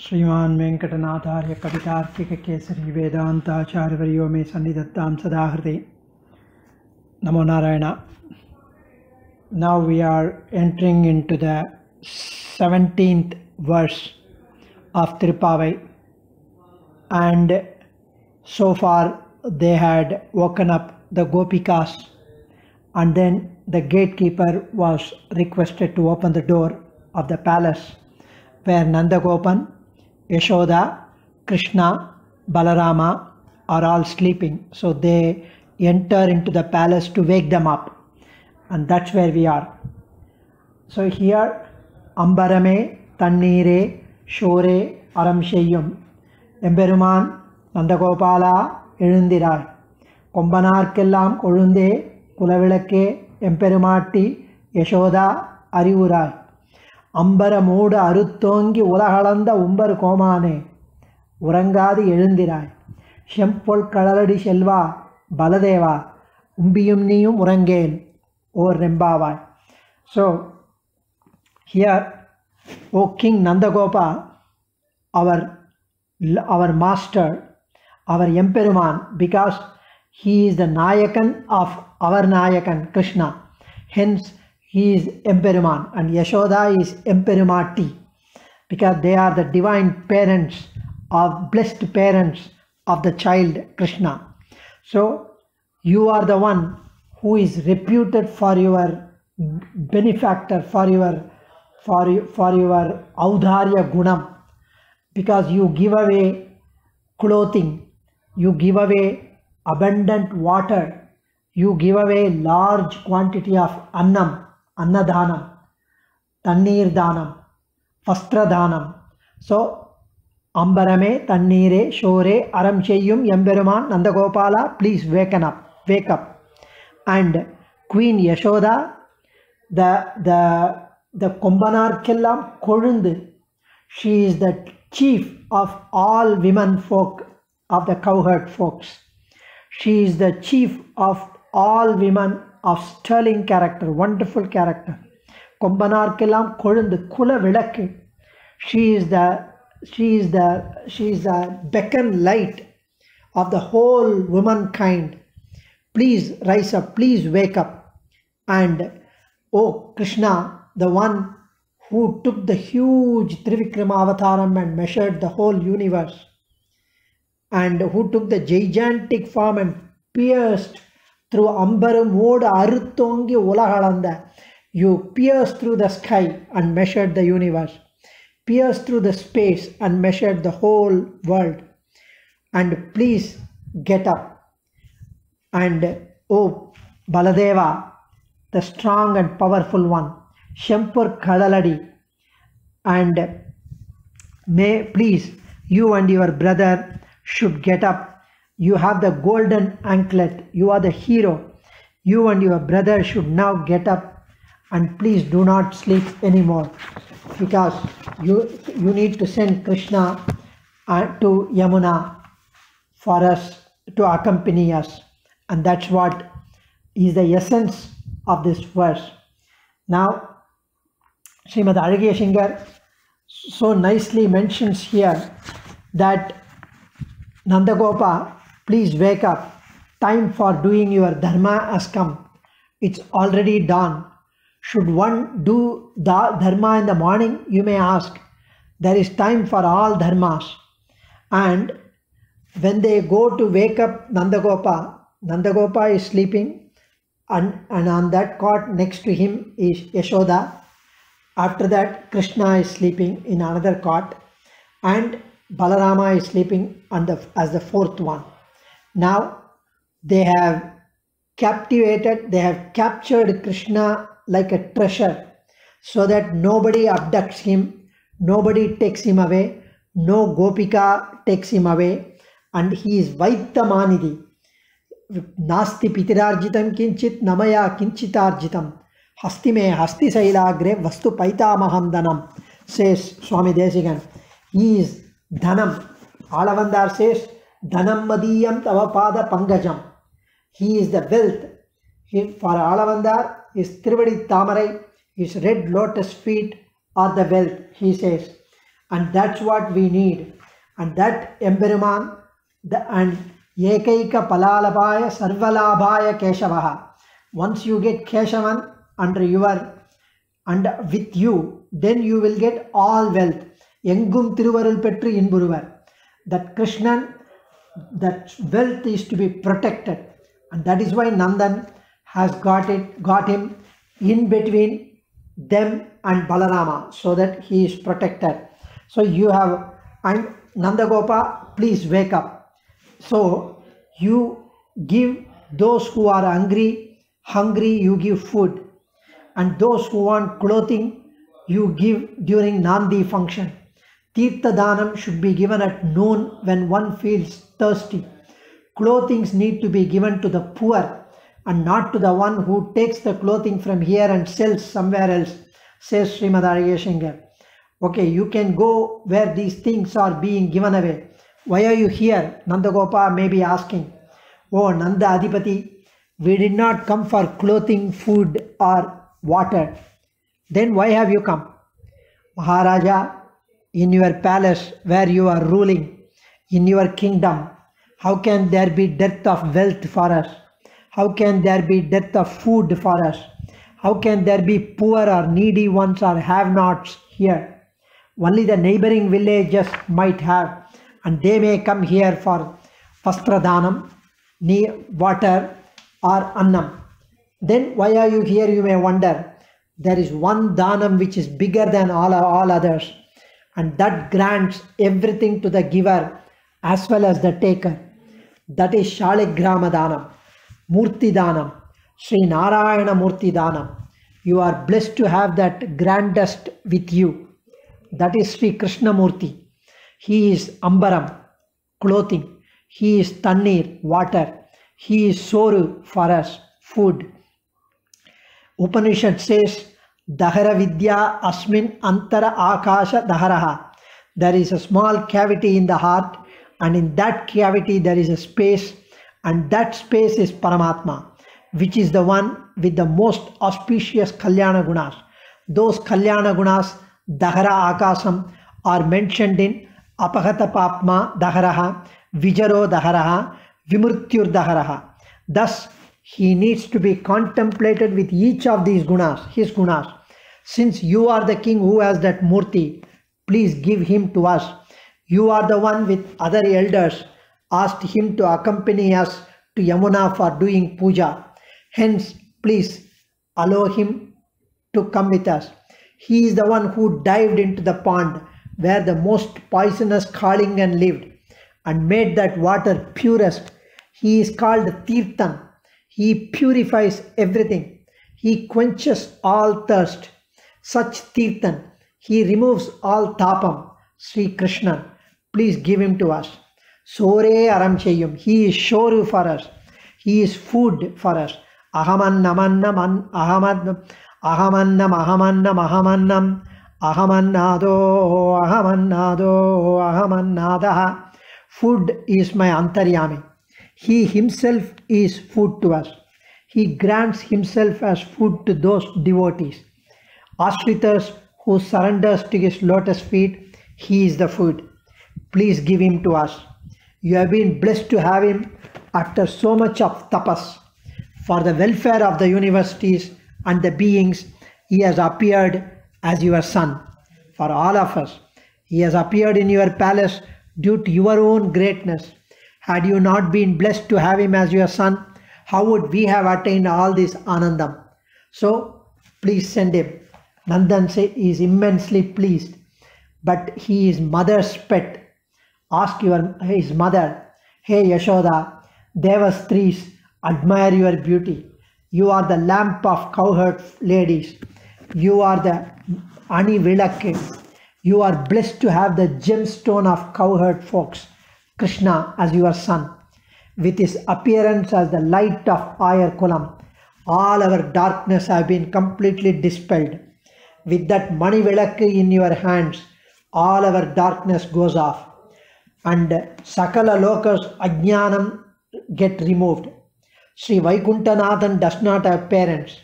श्रीमान् वेङ्कटनाथार्य कवितार्किककेसरी वेदान्ताचार्यवर्यो मे सन्निधत्तां सदाहृते नमो Narayan now we are entering into the 17th verse of Thiruppavai. And so far they had woken up the gopikas and then the gatekeeper was requested to open the door of the palace where Nandagopan Yashoda, Krishna, Balarama are all sleeping. So they enter into the palace to wake them up. And that's where we are. So here, Ambarame, Tannire, Shore, அறம் செய்யும் nandagopala Nandagopala எழுந்திராய் கொம்பனார்க்கெல்லாம் கொழுந்தே குலவிளக்கே எம்பெருமாட்டி யசோதா அறிவுராய் அம்பரமூடு அறுத்தோங்கி உலகளந்த உம்பர் கோமானே உறங்காது எழுந்திராய். செம்பொல் கடலடி செல்வா பலதேவா உம்பியும் நீயும் உறங்கேன் ஓர் ரெம்பாவாய். So here O king Nandagopa our our master our Emperuman because he is the nayakan of our nayakan Krishna hence he is emperuman and yashoda is emperumati because they are the divine parents of blessed parents of the child krishna. So you are the one who is reputed for your benefactor for your for, for your audharya gunam because you give away clothing you give away abundant water you give away large quantity of annam அன்னதானம் தண்ணீர் தானம் வஸ்திரதானம். So அம்பரமே தண்ணீரே ஷோரே அறம் செய்யும் Emperuman Nandagopala please waken up wake up and queen Yashoda the the the கொம்பனார்க்கெல்லாம் கொழுந்து she is the chief of all women folk of the cowherd folks she is the chief of all women of sterling character, wonderful character. Kombanarkelam Kolund Kula Vilaki. She is the she is the she is the beacon light of the whole womankind. Please rise up, please wake up. And oh Krishna, the one who took the huge Trivikrama avataram and measured the whole universe, and who took the gigantic form and pierced through Ambaram Mood Arutongi Ulahalanda. You pierced through the sky and measured the universe, pierced through the space and measured the whole world. And please get up. And oh Baladeva, the strong and powerful one, Shempur Kadaladi, and may please you and your brother should get up. You have the golden anklet. You are the hero. You and your brother should now get up and please do not sleep anymore because you, you need to send Krishna uh, to Yamuna for us to accompany us. And that's what is the essence of this verse. Now, Srimad Shingar so nicely mentions here that Nandagopa, please wake up. Time for doing your dharma has come. It's already dawn. Should one do the dharma in the morning? You may ask. There is time for all dharmas. And when they go to wake up Nandagopa, Nandagopa is sleeping, and, and on that cot next to him is Yashoda. After that, Krishna is sleeping in another cot, and Balarama is sleeping on the, as the fourth one. Now they have captivated, they have captured Krishna like a treasure so that nobody abducts him, nobody takes him away, no Gopika takes him away, and he is Vaitamanidhi. नास्ति पितिरार्जितं किञ्चित् नमया hasti me hasti हस्तिशैलाग्रे वस्तु maham dhanam. says Swami Desikan. He is Dhanam. Alavandar says தனம் மதியம் தவ பாத Pankajam. He is the wealth for Alavandar is திருவடி தாமரை is red lotus feet are the wealth he says and that's what we need and that Emperuman the and ஏகைக பலாலபாய சர்வலாபாய Keshava once you get Keshavan and your and with you then you will get all wealth எங்கும் திருவருள் பெற்று இன்புறுவர் that Krishnan that wealth is to be protected, and that is why Nandan has got it, got him in between them and Balarama, so that he is protected. So you have, and Nandagopa, please wake up. So you give those who are hungry, hungry, you give food, and those who want clothing, you give during Nandi function. Tirtha Danam should be given at noon when one feels thirsty. Clothings need to be given to the poor and not to the one who takes the clothing from here and sells somewhere else, says Srimad Ariyashankar. Okay, you can go where these things are being given away. Why are you here? Nandagopa may be asking. Oh, Nanda Adipati, we did not come for clothing, food, or water. Then why have you come? Maharaja, in your palace where you are ruling, in your kingdom, how can there be dearth of wealth for us? How can there be dearth of food for us? How can there be poor or needy ones or have nots here? Only the neighboring villages might have, and they may come here for vastradhanam, ne- water, or annam. Then why are you here? You may wonder. There is one dhanam which is bigger than all, all others, and that grants everything to the giver as well as the taker. That is Shaligrama Dhanam, Murti Dhanam, Sri Narayana Murti Dhanam. You are blessed to have that grandest with you. That is Sri Krishnamurti. He is Ambaram, clothing. He is Tannir, water. He is Soru for us, food. Upanishad says, Dahara Vidya Asmin Antara Akasha Daharaha. There is a small cavity in the heart, and in that cavity there is a space, and that space is Paramatma, which is the one with the most auspicious Kalyana Gunas. Those Kalyana Gunas, Dahara Akasam, are mentioned in Apahata Papma Daharaha, Vijaro Daharaha, Vimurtyur Daharaha. Thus, he needs to be contemplated with each of these gunas, his gunas. Since you are the king who has that murti, please give him to us. You are the one with other elders asked him to accompany us to Yamuna for doing puja. Hence, please allow him to come with us. He is the one who dived into the pond where the most poisonous Kalingan lived and made that water purest. He is called Tirthan. He purifies everything. He quenches all thirst. Such Tirthan. He removes all tapam. Sri Krishna. Please give him to us. Sore aram cheyum. He is shoru for us. He is food for us. Ahamannamannam an ahamad ahamannam ahamannam ahamannam ahamannado ahamannado ahamannadaha. Food is my antaryami. He himself is food to us. He grants himself as food to those devotees. Ashritas who surrenders to his lotus feet, he is the food. Please give him to us. You have been blessed to have him after so much of tapas. For the welfare of the universities and the beings, he has appeared as your son. For all of us, he has appeared in your palace due to your own greatness. Had you not been blessed to have him as your son, how would we have attained all this anandam? So, please send him. Nandan is immensely pleased, but he is mother's pet. Ask your his mother, Hey Yashoda, Devastris admire your beauty. You are the lamp of cowherd ladies. You are the Ani Vilake. You are blessed to have the gemstone of cowherd folks, Krishna, as your son. With his appearance as the light of Ayar Kulam, all our darkness have been completely dispelled. With that Mani Vilakku in your hands, all our darkness goes off. And Sakala Lokas Ajnanam get removed. Sri Vaikunthanathan does not have parents.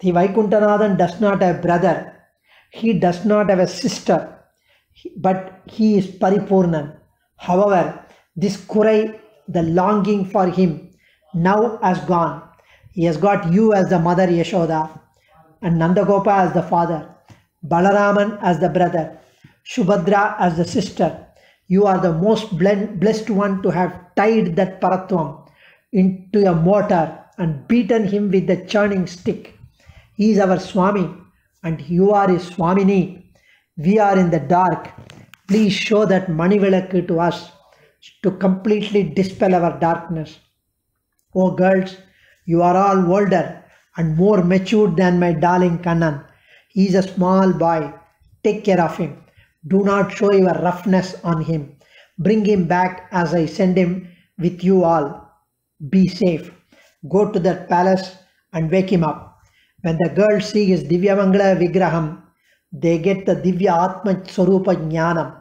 The Vaikunthanathan does not have brother. He does not have a sister. but he is Paripurnan. However, this Kurai, the longing for him, now has gone. He has got you as the mother Yashoda, and Nandagopa as the father, Balaraman as the brother, Shubhadra as the sister. You are the most blessed one to have tied that Paratvam into a mortar and beaten him with the churning stick. He is our Swami and you are his Swamini. We are in the dark. Please show that Manivilakku to us to completely dispel our darkness. Oh girls, you are all older and more matured than my darling Kannan. He is a small boy. Take care of him. Do not show your roughness on him. Bring him back as I send him with you all. Be safe. Go to that palace and wake him up. When the girls see his Divyamangala Vigraham, they get the Divya Atma Swarupa Jnanam.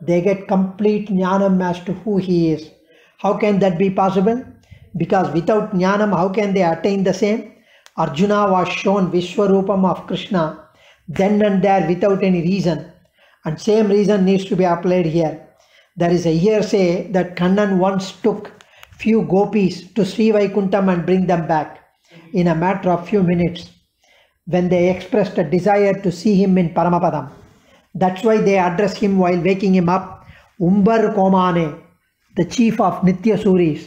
They get complete Jnanam as to who he is. How can that be possible? Because without Jnanam, how can they attain the same? Arjuna was shown Vishwarupam of Krishna then and there without any reason. And same reason needs to be applied here. There is a hearsay that Kannan once took few gopis to Sri Vaikuntham and bring them back in a matter of few minutes when they expressed a desire to see him in Paramapadam. That's why they address him while waking him up, Umbar Komane, the chief of Nitya Suris,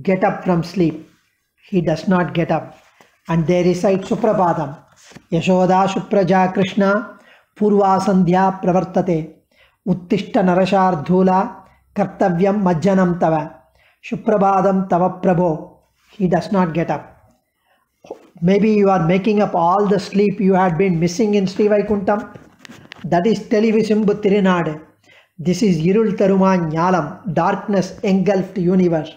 get up from sleep. He does not get up. And they recite Suprapadam. Yashoda Supraja Krishna Sandhya Pravartate Uttishta Narashardhula Kartavyam Majjanam Tava Suprabhadam Tava Prabho. He does not get up. Maybe you are making up all the sleep you had been missing in Sri Vaikuntham. That is Televisimbu Tirinade. This is Irul Taruma Nyalam, darkness engulfed universe.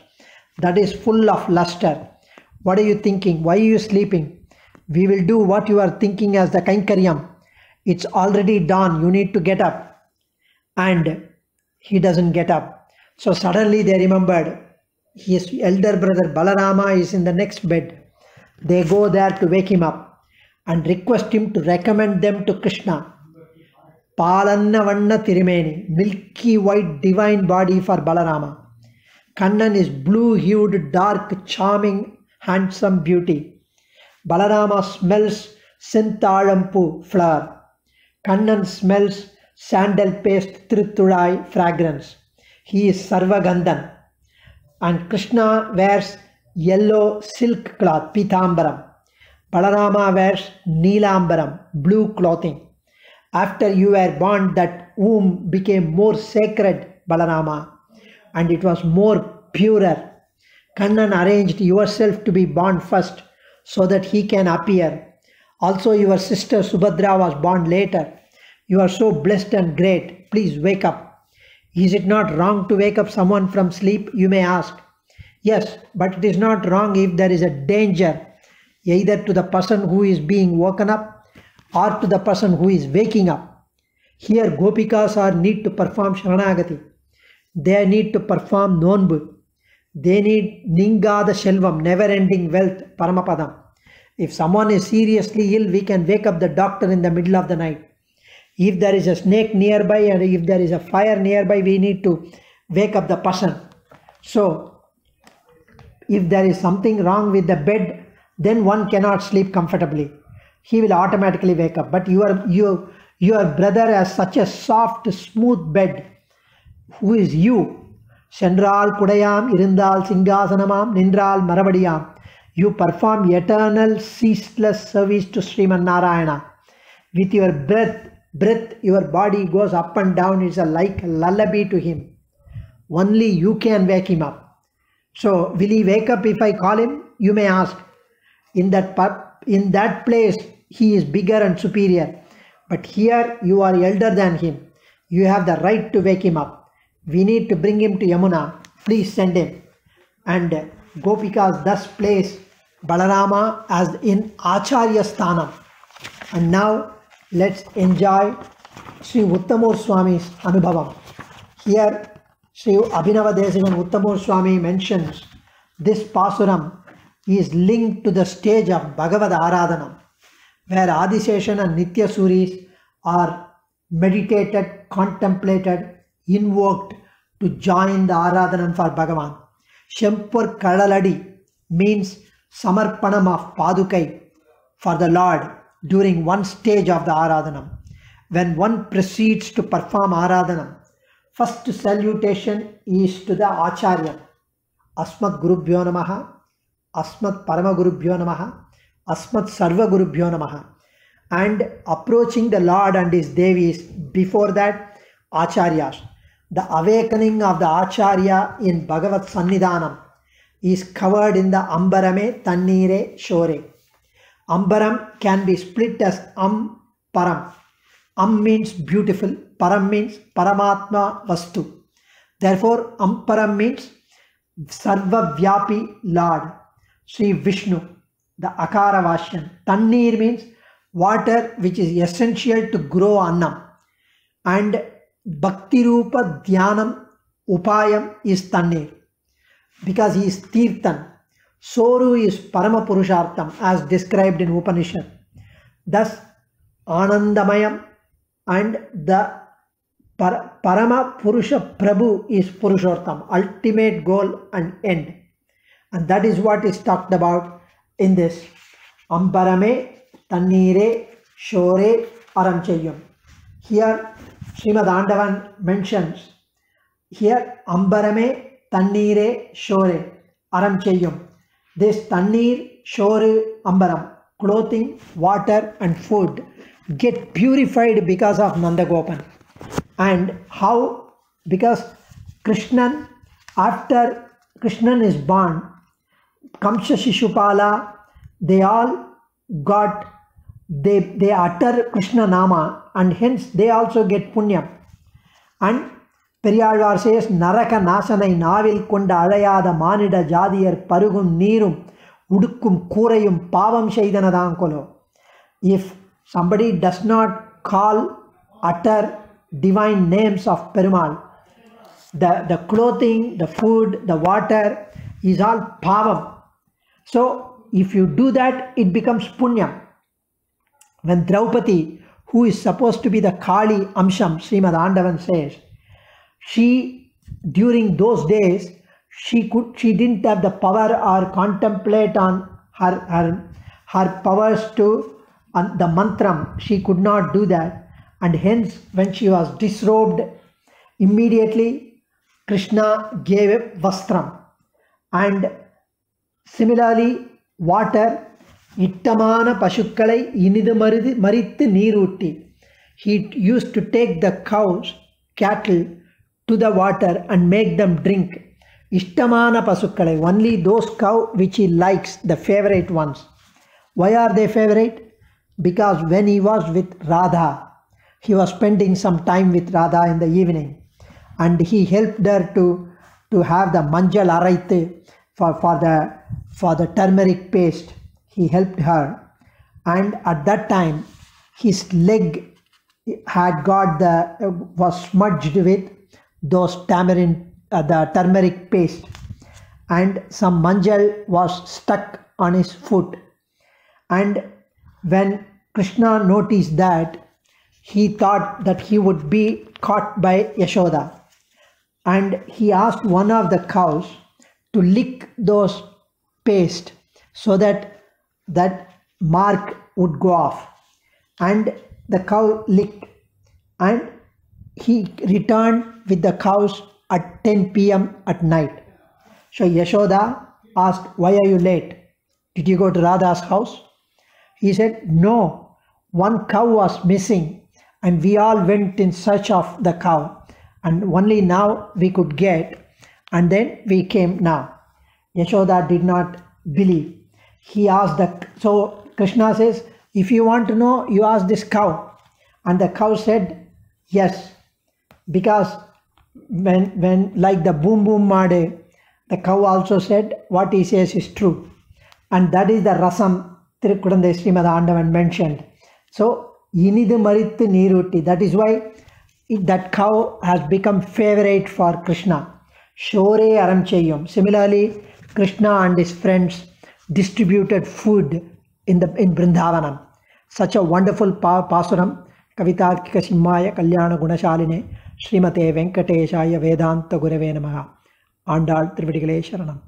That is full of luster. What are you thinking? Why are you sleeping? We will do what you are thinking as the Kainkaryam. It's already dawn. You need to get up. And he doesn't get up. So suddenly they remembered his elder brother Balarama is in the next bed. They go there to wake him up and request him to recommend them to Krishna. Palanna Vanna Tirimeni, milky white divine body for Balarama. Kannan is blue hued, dark, charming, handsome beauty. Balarama smells Sinthalampu flower. Kannan smells sandal paste Tritulai fragrance. He is Sarvagandhan. And Krishna wears yellow silk cloth, Pitambaram. Balarama wears Neelambaram, blue clothing. After you were born, that womb became more sacred, Balarama, and it was more purer. Kannan arranged yourself to be born first so that he can appear. Also, your sister Subhadra was born later. You are so blessed and great. Please wake up. Is it not wrong to wake up someone from sleep? You may ask. Yes, but it is not wrong if there is a danger either to the person who is being woken up or to the person who is waking up. Here Gopikas are need to perform Sharanagati. They need to perform Nonbu. They need Ningada Shelvam, never ending wealth, Paramapadam. If someone is seriously ill, we can wake up the doctor in the middle of the night. If there is a snake nearby and if there is a fire nearby, we need to wake up the person. So, if there is something wrong with the bed, then one cannot sleep comfortably. He will automatically wake up. But your, your, your brother has such a soft, smooth bed. Who is you? சென்றால் குடையாம் இருந்தால் சிங்காசனமாம் நின்றால் மரபடியாம் you perform eternal ceaseless service to Sriman Narayana. With your breath, breath, your body goes up and down. It's a like lullaby to him. Only you can wake him up. So will he wake up if I call him? You may ask. In that in that place, he is bigger and superior. But here you are elder than him. You have the right to wake him up. We need to bring him to Yamuna. Please send him. And Gopikas thus place Balarama as in Acharya Sthanam. And now let's enjoy Sri Uttamur Swami's Anubhavam. Here Sri Abhinava Uttamur Swami mentions this Pasuram is linked to the stage of Bhagavad Aradhanam, where Adiseshan and Nitya Suris are meditated, contemplated, invoked to join the Aradhanam for Bhagavan. Shempur Kalaladi means Samarpanam of Padukai for the Lord during one stage of the Aradhanam. When one proceeds to perform Aradhanam, first salutation is to the Acharya. Asmat Gurubhyo Namaha, Asmat Parama Gurubhyo Namaha, Asmat Sarva Gurubhyo Namaha. And approaching the Lord and his Devis before that Acharyas. The awakening of the Acharya in Bhagavad Sannidhanam is covered in the Ambarame Tannire Shore. Ambaram can be split as Am Param. Am means beautiful, Param means Paramatma Vastu. Therefore, Amparam means Sarva Vyapi Lord, Sri Vishnu, the Akara Vachyan. Tannir means water which is essential to grow Annam. And Rupa Dhyanam Upayam is Tannir because he is Tirthan. Soru is Parama Purushartham as described in Upanishad. Thus, Anandamayam and the Par- Parama Purusha Prabhu is Purushottam, ultimate goal and end. And that is what is talked about in this. Ambarame, Tannire, Shore, Aramchayam. Here, Srimad Andavan mentions here Ambarame, Tannire, Shore, Aramchayam. This Tannir, Shore, Ambaram, clothing, water, and food get purified because of Nandagopan. And how? Because Krishnan, after Krishnan is born, Kamsa Shishupala, they all got, they, they utter Krishna Nama and hence they also get புண்ணியம் and Periyazhwar says நரக நாசனை நாவில் கொண்ட அழையாத மானிட ஜாதியர் பருகும் நீரும் உடுக்கும் கூரையும் பாவம் செய்தனதான் கொலோ if somebody does not call utter divine names of Perumal the the clothing the food the water is all பாவம் so if you do that it becomes புண்ணியம் when Draupadi who is supposed to be the Kali Amsham Srimad Andavan says she during those days she could she didn't have the power or contemplate on her her, her powers to on the mantram. She could not do that. And hence when she was disrobed immediately krishna gave a vastram. And similarly water இட்டமான பசுக்களை இனிது மருது மறித்து நீரூட்டி he used to take the cows cattle to the water and make them drink ishtamana pasukkale only those cow which he likes the favorite ones why are they favorite because when he was with radha he was spending some time with radha in the evening and he helped her to to have the manjal araitu for, for the for the turmeric paste he helped her. And at that time his leg had got the was smudged with those tamarind uh, the turmeric paste. And some manjal was stuck on his foot. And when krishna noticed that he thought that he would be caught by yashoda. And he asked one of the cows to lick those paste so that that mark would go off. And the cow licked. And he returned with the cows at 10 pm at night. So yashoda asked why are you late? Did you go to radha's house? He said no. One cow was missing and we all went in search of the cow. And only now we could get and then we came now. Yashoda did not believe he asked the so krishna says if you want to know you ask this cow. And the cow said yes. Because when when like the boom boom made the cow also said what he says is true. And that is the rasam Tirukudandai Srimad mentioned. So, Inidu Marithu that is why that cow has become favorite for Krishna. Shore Aram Similarly, Krishna and his friends distributed food in, the, in Vrindavanam. Such a wonderful pa- pasuram. Kavitarkika Simmaya Kalyana Gunashaline Srimate Venkateshaya Vedanta Gurave Namaha. Andal திருவடிகளே சரணம்